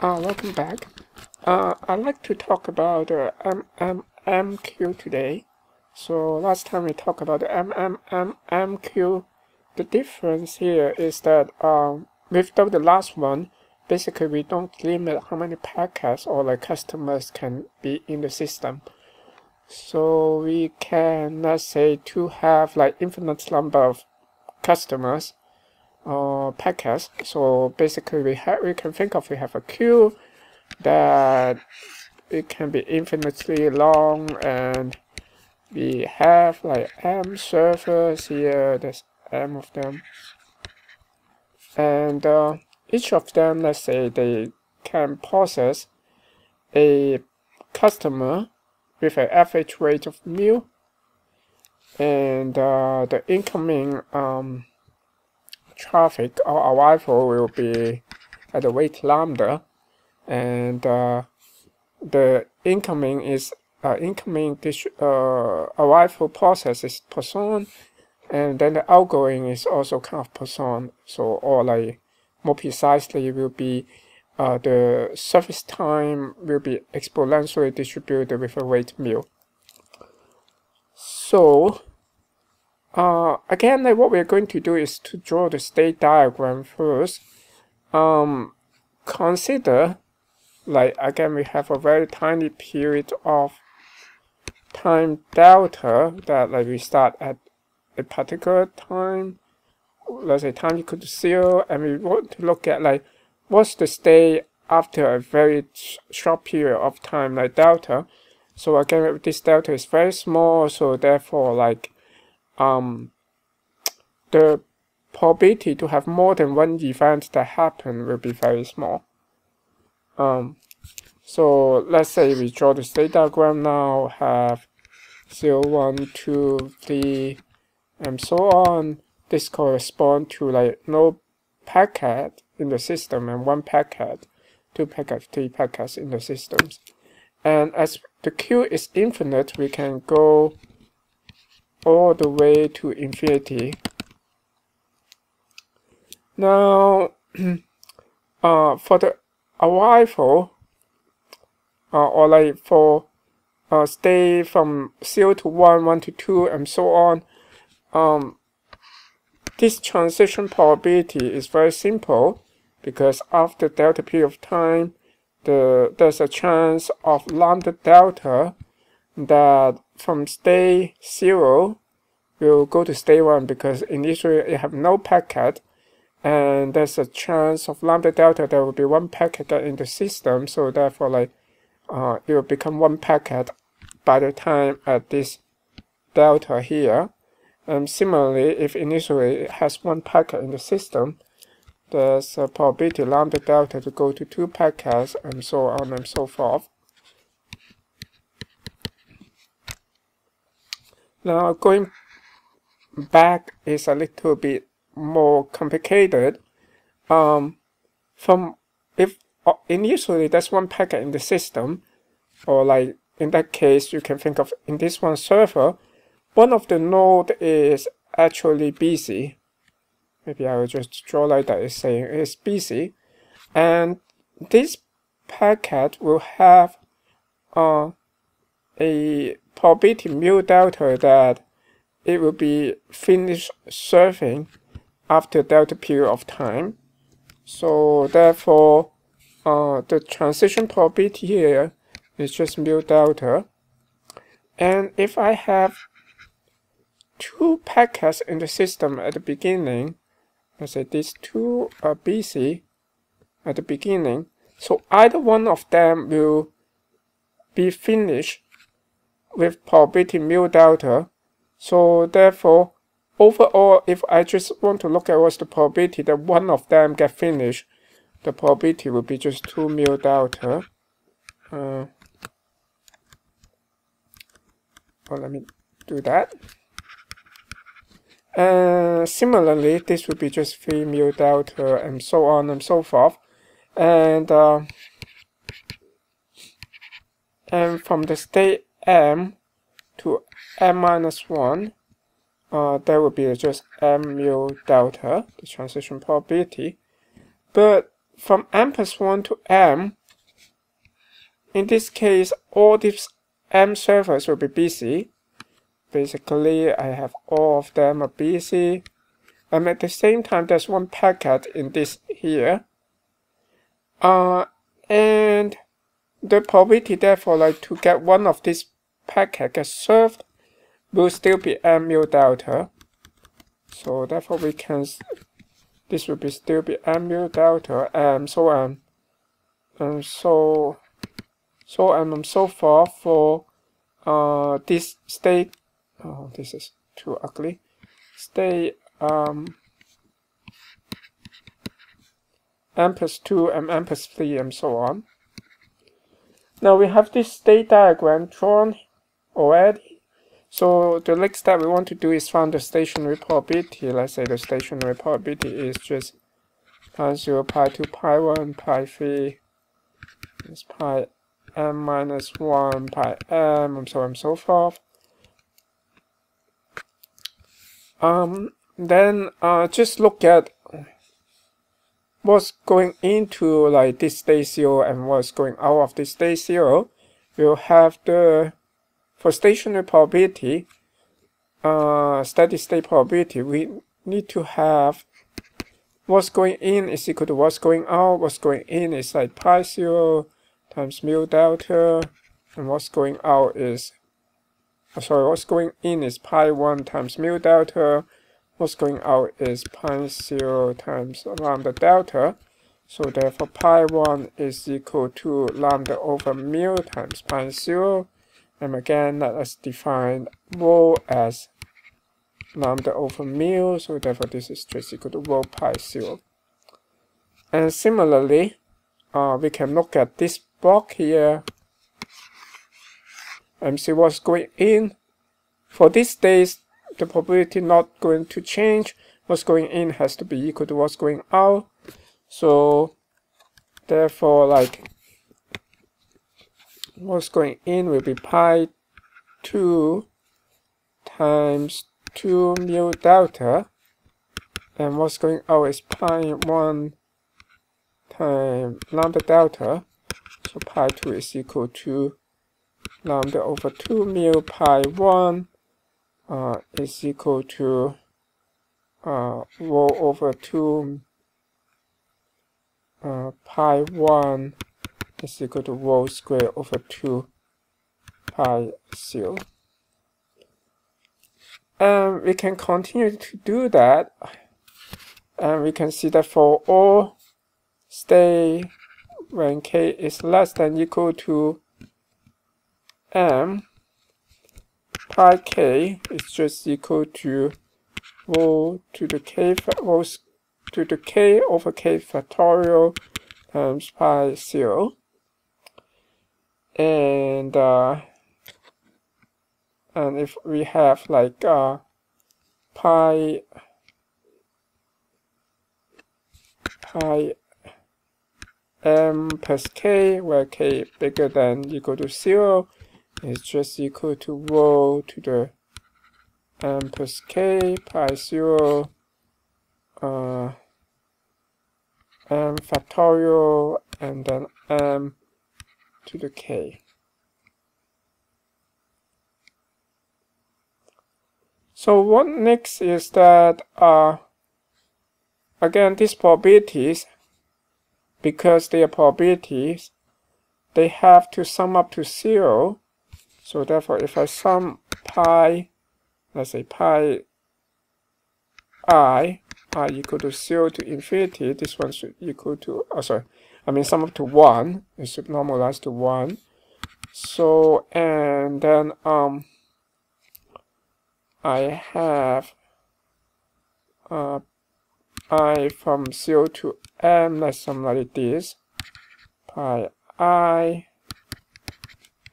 Uh, welcome back. Uh, I'd like to talk about uh, MMMQ today. So last time we talked about the MMMQ. The difference here is that um, without the last one, basically we don't limit how many packets or like customers can be in the system. So we can let's say to have like infinite number of customers uh, packets. So basically, we have we can think of we have a queue that it can be infinitely long, and we have like m servers here. There's m of them, and uh, each of them, let's say, they can process a customer with an average rate of mu, and uh, the incoming um, traffic or arrival will be at the weight lambda and uh, the incoming is uh, incoming uh, arrival process is Poisson and then the outgoing is also kind of Poisson so or like more precisely will be uh, the service time will be exponentially distributed with a weight mu. So uh, again, like what we're going to do is to draw the state diagram first. Um, consider, like again, we have a very tiny period of time delta that like we start at a particular time, let's say time equal to zero, and we want to look at like what's the state after a very short period of time like delta. So again, this delta is very small, so therefore like um, the probability to have more than one event that happen will be very small. Um, so let's say we draw the state diagram now, have 0, 1, 2, 3, and so on. This correspond to like no packet in the system and one packet, two packets, three packets in the systems. And as the queue is infinite, we can go all the way to infinity. Now, uh, for the arrival, uh, or like for uh, stay from 0 to 1, 1 to 2, and so on, um, this transition probability is very simple because after delta period of time, the, there's a chance of lambda delta that from state 0 will go to state 1 because initially it have no packet. And there's a chance of lambda delta there will be one packet in the system. So therefore like uh, it will become one packet by the time at this delta here. And similarly if initially it has one packet in the system there's a probability lambda delta to go to two packets and so on and so forth Now going back is a little bit more complicated. Um, from if uh, initially there's one packet in the system, or like in that case you can think of in this one server, one of the node is actually busy. Maybe I will just draw like that is saying it's busy, and this packet will have uh, a probability mu delta that it will be finished serving after delta period of time. So therefore, uh, the transition probability here is just mu delta. And if I have two packets in the system at the beginning, let's say these two are busy at the beginning, so either one of them will be finished with probability mu delta. So therefore, overall, if I just want to look at what's the probability that one of them get finished, the probability will be just 2 mu delta. Uh, well, let me do that. And similarly, this would be just 3 mu delta and so on and so forth. And uh, and from the state m to m minus 1, uh, that would be just m mu delta, the transition probability. But from m plus 1 to m, in this case, all these m servers will be busy. Basically, I have all of them are busy. And at the same time, there's one packet in this here. Uh, and the probability therefore like to get one of these packet get served. Will still be m mu delta. So therefore we can this will be still be m mu delta and so on and so so on and so forth for uh this state oh this is too ugly. State um m plus 2 and m plus 3 and so on. Now we have this state diagram drawn already so the next step we want to do is find the stationary probability. Let's say the stationary probability is just pi 0, pi 2, pi 1, pi 3, is pi m minus 1, pi m, and so on and so forth. Um, then uh, just look at what's going into like this state 0 and what's going out of this state 0. We'll have the for stationary probability, uh, steady state probability, we need to have what's going in is equal to what's going out. What's going in is like pi 0 times mu delta, and what's going out is, uh, sorry, what's going in is pi 1 times mu delta. What's going out is pi 0 times lambda delta. So therefore pi 1 is equal to lambda over mu times pi 0 and again, let us define rho as lambda over mu, so therefore this is just equal to rho pi 0. And similarly, uh, we can look at this block here and see what's going in. For these days, the probability not going to change. What's going in has to be equal to what's going out. So therefore, like what's going in will be pi 2 times 2 mu delta. And what's going out is pi 1 times lambda delta. So pi 2 is equal to lambda over 2 mu pi 1 uh, is equal to uh, rho over 2 uh, pi 1 is equal to rho square over 2 pi 0. And we can continue to do that. And we can see that for all stay when k is less than equal to m, pi k is just equal to rho to the k rho to the k over k factorial times pi 0 and uh, and if we have like uh, pi pi m plus k where k bigger than equal to 0 is just equal to rho to the m plus k pi 0 uh, m factorial and then m to the k. So what next is that uh, again these probabilities because they are probabilities they have to sum up to zero so therefore if I sum pi let's say pi i i equal to 0 to infinity this one should equal to oh sorry I mean sum up to 1 it should normalize to 1 so and then um I have uh, i from 0 to m let's sum like this. Pi i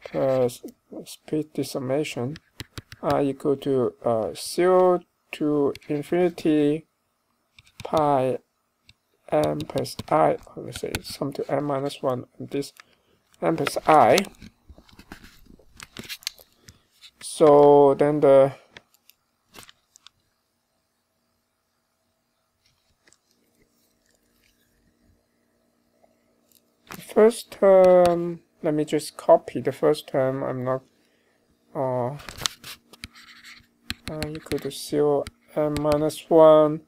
plus speed summation i equal to uh, 0 to infinity pi m plus i, let's say sum to m minus 1, and this m plus i. So then the first term, let me just copy the first term. I'm not, uh, uh, equal to 0 m minus 1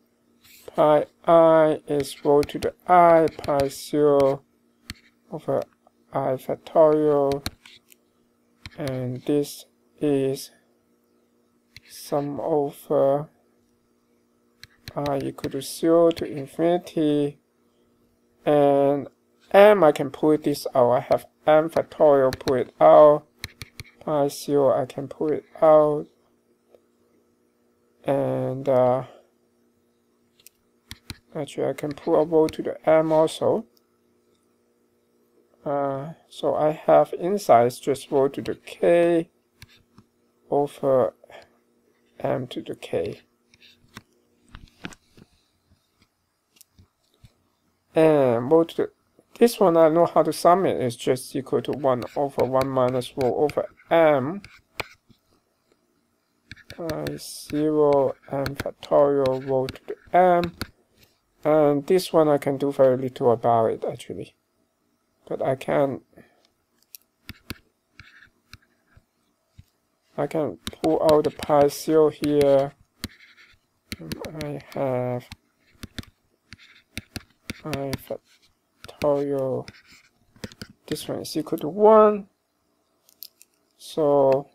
pi i is rho to the i pi 0 over i factorial and this is sum over i equal to 0 to infinity. And m I can pull this out. I have m factorial pull it out. Pi 0 I can pull it out. And uh, actually I can pull a over to the m also. Uh, so I have inside just rho to the k over m to the k. And rho to the, this one I know how to sum it is just equal to 1 over 1 minus rho over m. Uh, 0 m factorial rho to the m and this one I can do very little about it actually. But I can I can pull out the pi zero here. Um, I have I factorial this one is equal to 1 so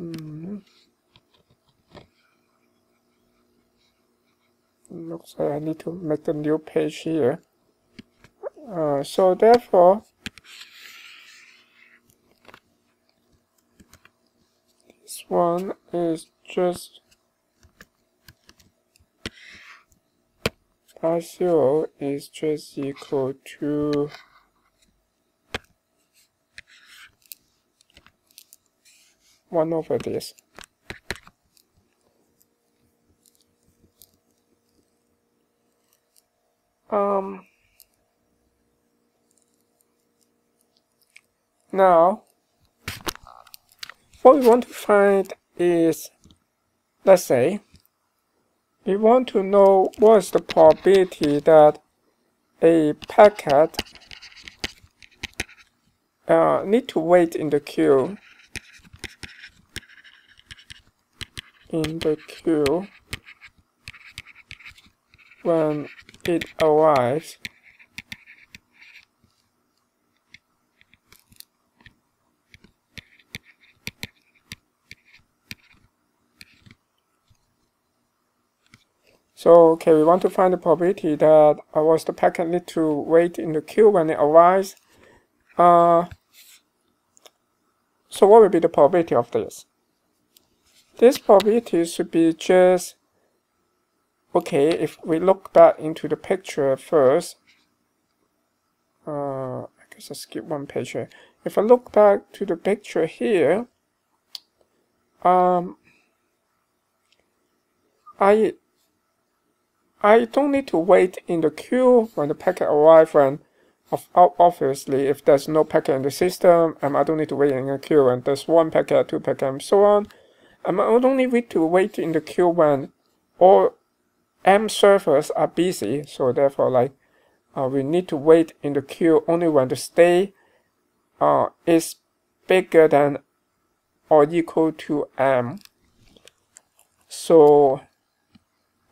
Mm. Looks like I need to make a new page here. Uh, so therefore, this one is just zero is just equal to 1 over this. Um, now, what we want to find is, let's say, we want to know what's the probability that a packet uh, need to wait in the queue in the queue when it arrives So, okay, we want to find the probability that uh, was the packet need to wait in the queue when it arrives. Uh, so what will be the probability of this? This probability should be just, okay, if we look back into the picture first, uh, I guess I skip one picture. If I look back to the picture here, um, I I don't need to wait in the queue when the packet arrives and obviously if there's no packet in the system and I don't need to wait in a queue and there's one packet, two packet and so on I might only need to wait in the queue when all M servers are busy. So therefore, like uh, we need to wait in the queue only when the state uh, is bigger than or equal to M. So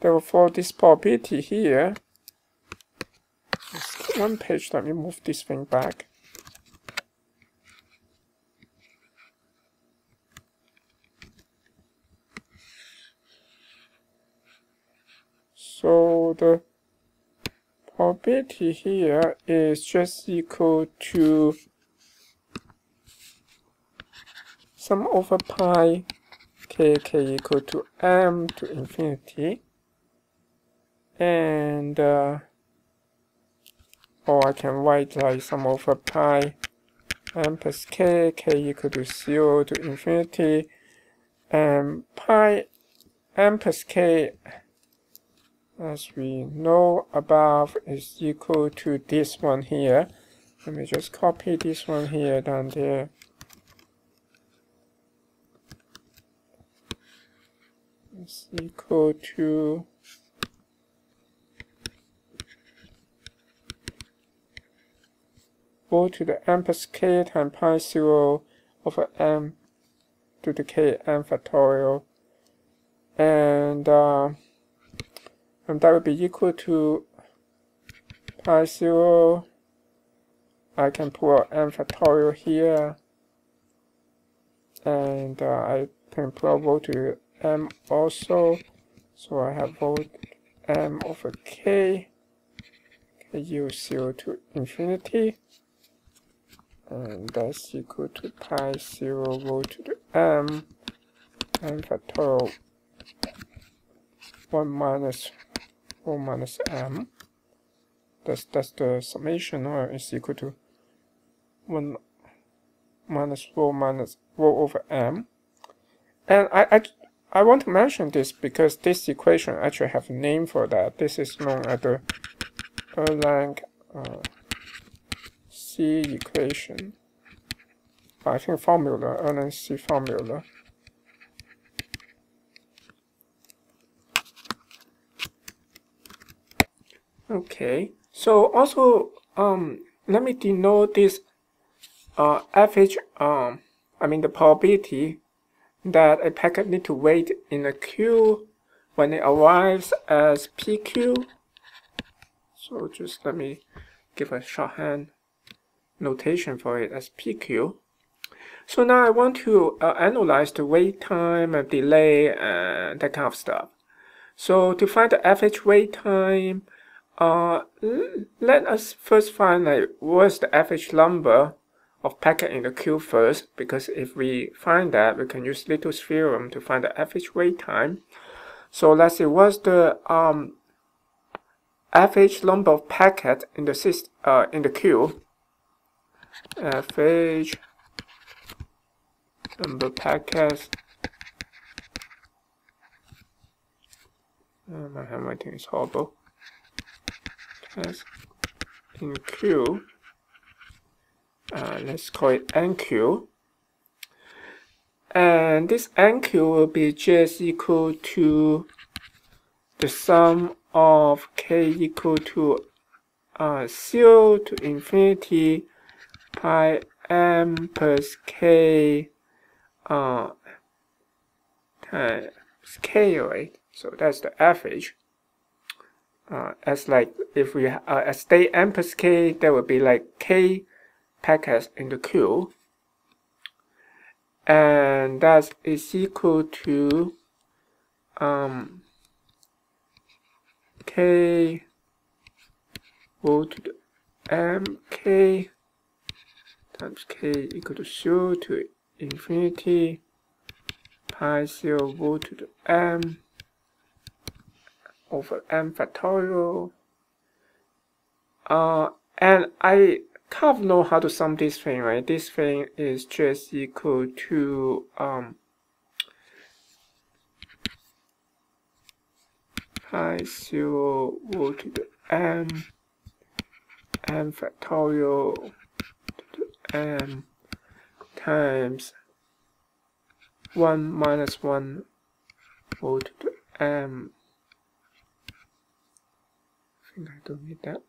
therefore, this probability here, one page, let me move this thing back. So the probability here is just equal to sum over pi k k equal to m to infinity. And uh, or I can write like sum over pi m plus k k equal to 0 to infinity. And pi m plus k as we know above is equal to this one here. Let me just copy this one here down there. is equal to O to the m plus k times pi 0 over m to the k m factorial. And, uh, and that would be equal to pi 0. I can put m factorial here. And uh, I can put O to m also. So I have m over k. k u 0 to infinity and that's equal to pi 0 go to the m and factorial 1 minus 4 minus m that's that's the summation or is equal to 1 minus 4 minus 4 over m and I, I I want to mention this because this equation actually have a name for that. This is known as the Erlang uh, C equation. I think formula, Erlang C formula. Okay, so also um let me denote this uh um I mean the probability that a packet need to wait in a queue when it arrives as PQ. So just let me give a shorthand notation for it as PQ. So now I want to uh, analyze the wait time and delay and that kind of stuff. So to find the average wait time, uh, let us first find like what's the average number of packet in the queue first, because if we find that, we can use Little's theorem to find the average wait time. So let's see what's the um, average number of packet in the uh, in the queue? Average number packets. Uh, my handwriting is horrible test in Q, uh, let's call it nq and this nq will be just equal to the sum of k equal to uh, 0 to infinity pi m plus k uh, times k, right? So that's the average. Uh, as like if we uh, as state m plus k, that would be like k packets in the queue, and that is equal to um k go to the m k times k equal to 0 to infinity pi 0 go to the m over m factorial. Uh, and I kind of know how to sum this thing, right? This thing is just equal to um, pi 0 go to the m m factorial to the m times 1 minus 1 go to the m think I don't need that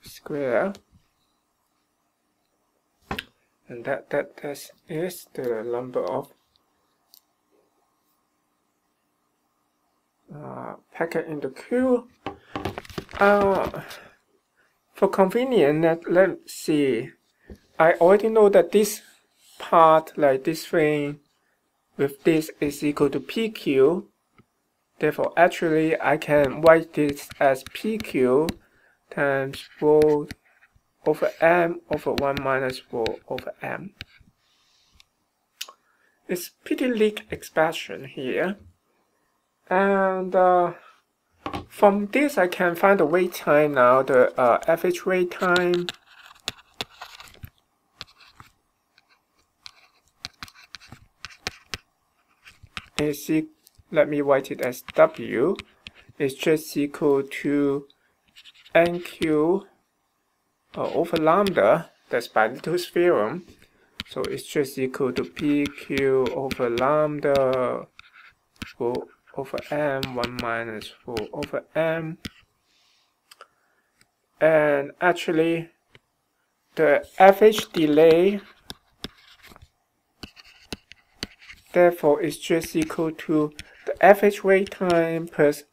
square and that that that is the number of uh, packet in the queue uh, for convenience, let, let's see. I already know that this part, like this thing, with this is equal to PQ. Therefore, actually, I can write this as PQ times rho over M over 1 minus rho over M. It's pretty leak expression here. And uh, from this, I can find the wait time now, the uh, average wait time. Is e let me write it as W. It's just equal to NQ uh, over lambda. That's by Little's theorem. So it's just equal to PQ over lambda 4 over M, 1 minus 4 over M. And actually, the average delay therefore is just equal to the average wait time plus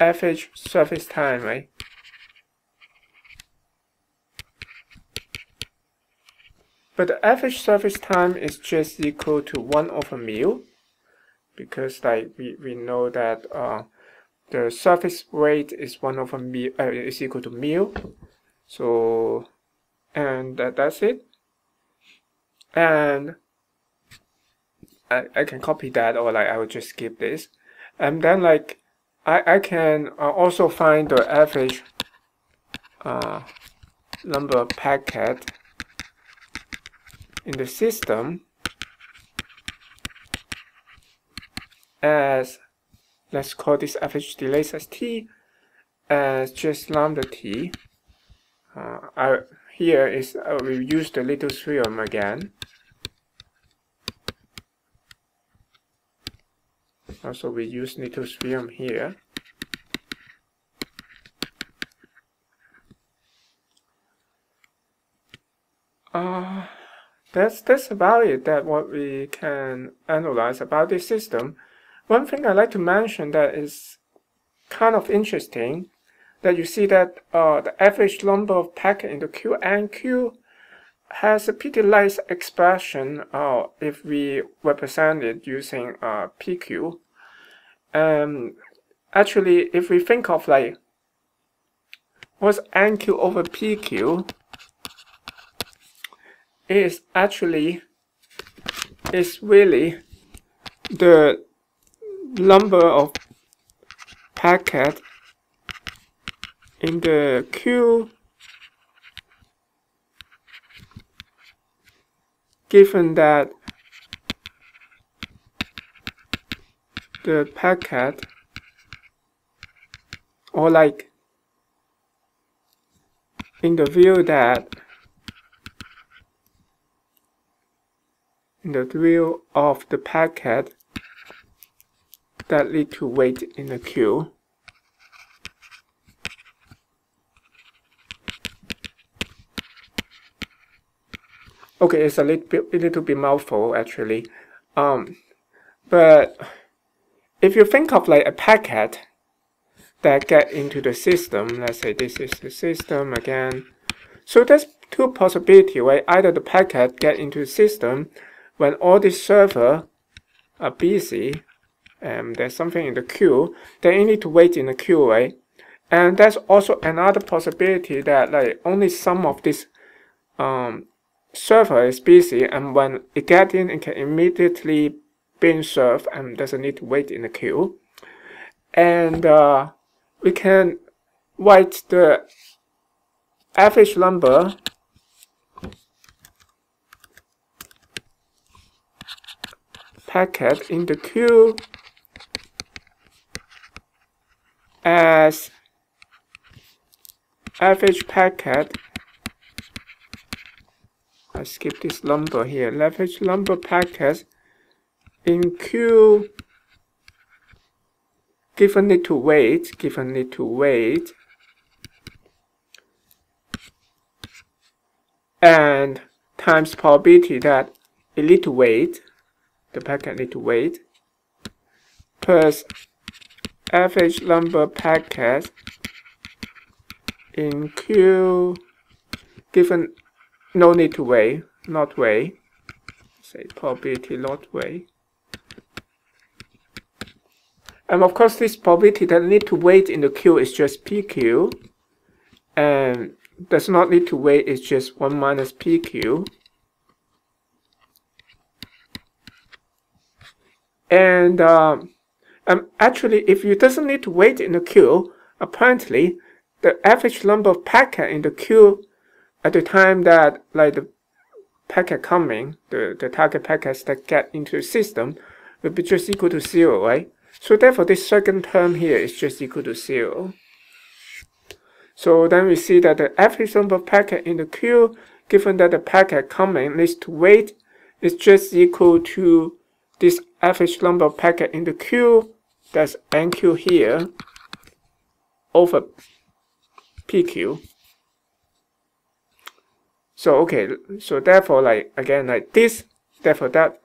average service time, right? But the average service time is just equal to 1 over mu because like we, we know that uh, the service rate is 1 over mu uh, is equal to mu so and that, that's it and I, I can copy that or like I will just skip this and then like I, I can uh, also find the average uh, number of packet in the system as let's call this average delay as t as just lambda t. Uh, I, here is uh, we use the little theorem again. Also, we use theorem here. Uh, that's that's about it that what we can analyze about this system one thing i'd like to mention that is kind of interesting that you see that uh, the average number of packets in the queue and queue has a pretty nice expression uh, if we represent it using uh, PQ. Um, actually, if we think of like what's NQ over PQ, is actually is really the number of packet in the queue given that the packet or like in the view that in the view of the packet that need to wait in the queue. Okay, it's a little bit, a little bit mouthful actually. Um, but if you think of like a packet that get into the system, let's say this is the system again. So there's two possibilities, right? Either the packet get into the system when all the server are busy and there's something in the queue, then you need to wait in the queue, right? And there's also another possibility that like only some of this um, server is busy and when it get in, it can immediately being served and doesn't need to wait in the queue. And uh, we can write the average number. Packet in the queue as average packet. I skip this number here. Average number packets in queue given it to wait given it to wait. And times probability that it need to wait the packet need to wait. Plus average number packets in queue given no need to wait not wait say probability not wait and of course this probability that need to wait in the queue is just pq and does not need to wait is just 1 minus pq And um, um, actually, if you doesn't need to wait in the queue, apparently the average number of packet in the queue at the time that like the packet coming, the, the target packets that get into the system will be just equal to zero, right? So therefore this second term here is just equal to zero. So then we see that the average number of packet in the queue given that the packet coming needs to wait is just equal to this average number of packet in the queue, that's NQ here, over PQ. So okay, so therefore like again like this, therefore that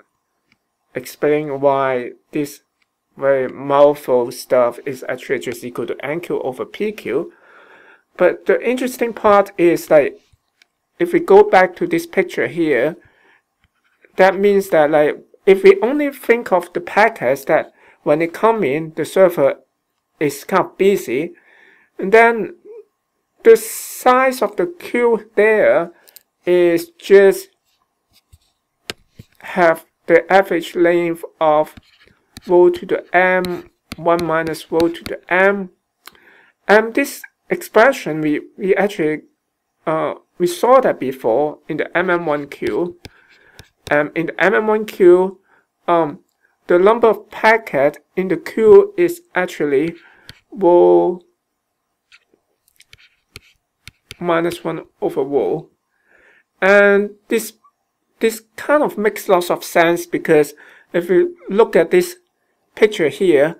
explain why this very mouthful stuff is actually just equal to NQ over PQ. But the interesting part is like if we go back to this picture here, that means that like if we only think of the packets that when they come in, the server is kind of busy, and then the size of the queue there is just have the average length of rho to the m 1 minus rho to the m. And this expression we, we actually uh, we saw that before in the MM1 queue. Um, in the MM1 queue, um, the number of packet in the queue is actually rho minus 1 over rho. And this, this kind of makes lots of sense because if you look at this picture here,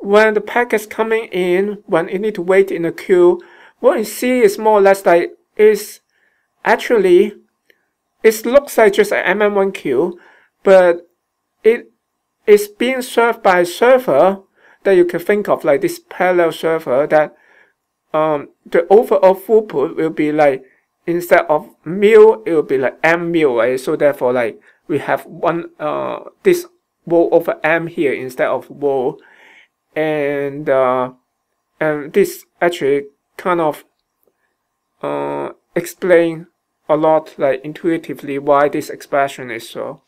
when the packet's coming in, when you need to wait in the queue, what you see is more or less like is actually it looks like just an MM1 queue, but it is being served by a server that you can think of like this parallel server that um, the overall throughput will be like instead of mil it will be like m mil right? So therefore like we have one uh this rho over m here instead of rho and uh, and this actually kind of uh, explain a lot like intuitively why this expression is so